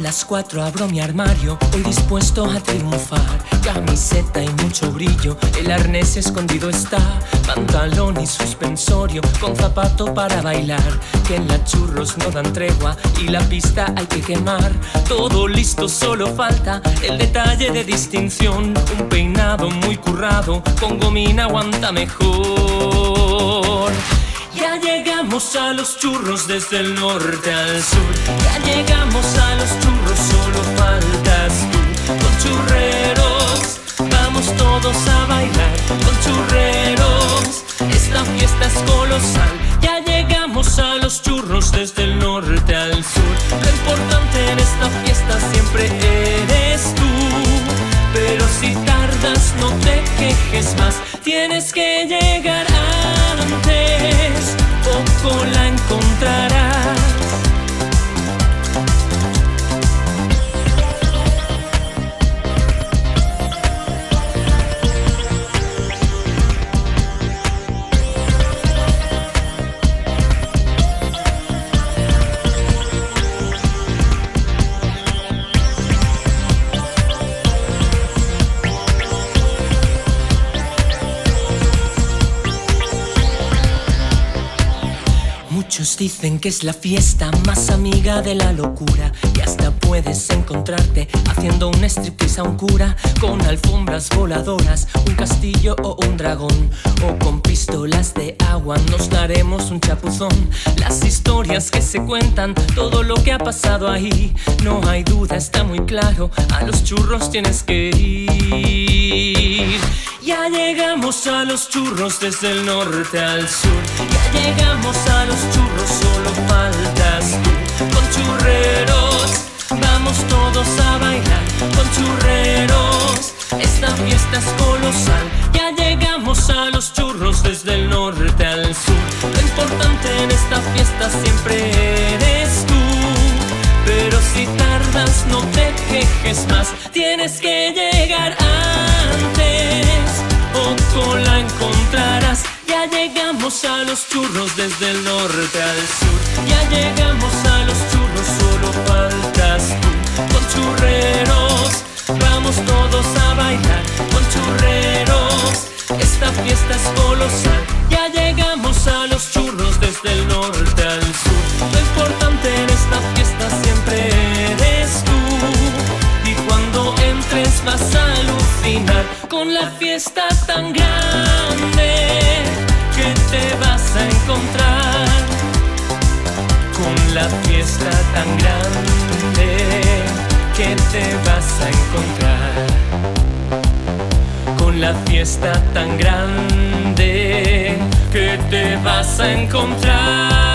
las cuatro abro mi armario, hoy dispuesto a triunfar. Camiseta y mucho brillo, el arnés escondido está. Pantalón y suspensorio, con zapato para bailar. Que en la churros no dan tregua y la pista hay que quemar. Todo listo, solo falta el detalle de distinción. Un peinado muy currado, con gomina aguanta mejor. Ya llegamos a los churros desde el norte al sur. Ya llegamos a los churros, solo faltas tú. Con churreros, vamos todos a bailar. Con churreros, esta fiesta es colosal. Ya llegamos a los churros desde el norte al sur. Lo importante en esta fiesta siempre eres tú. Pero si tardas, no te quejes más. Tienes que llegar Muchos dicen que es la fiesta más amiga de la locura y hasta puedes encontrarte haciendo un striptease a un cura con alfombras voladoras, un castillo o un dragón o con pistolas de agua nos daremos un chapuzón. Las historias que se cuentan, todo lo que ha pasado ahí, no hay duda, está muy claro, a los churros tienes que ir. Ya llegamos a los churros desde el norte al sur. Ya llegamos a los churros, solo faltas tú. Con churreros, vamos todos a bailar. Con churreros, esta fiesta es colosal. Ya llegamos a los churros desde el norte al sur. Lo importante en esta fiesta siempre eres tú. Pero si tardas, no te quejes más. Tienes que llegar llegamos a los churros desde el norte al sur. Ya llegamos a los churros, solo faltas tú. Con churreros, vamos todos a bailar. Con churreros, esta fiesta es colosal. Ya llegamos a los churros desde el norte al sur. Lo importante en esta fiesta siempre eres tú. Y cuando entres vas a alucinar con la fiesta tan grande que te vas a encontrar. Con la fiesta tan grande que te vas a encontrar con la fiesta tan grande que te vas a encontrar.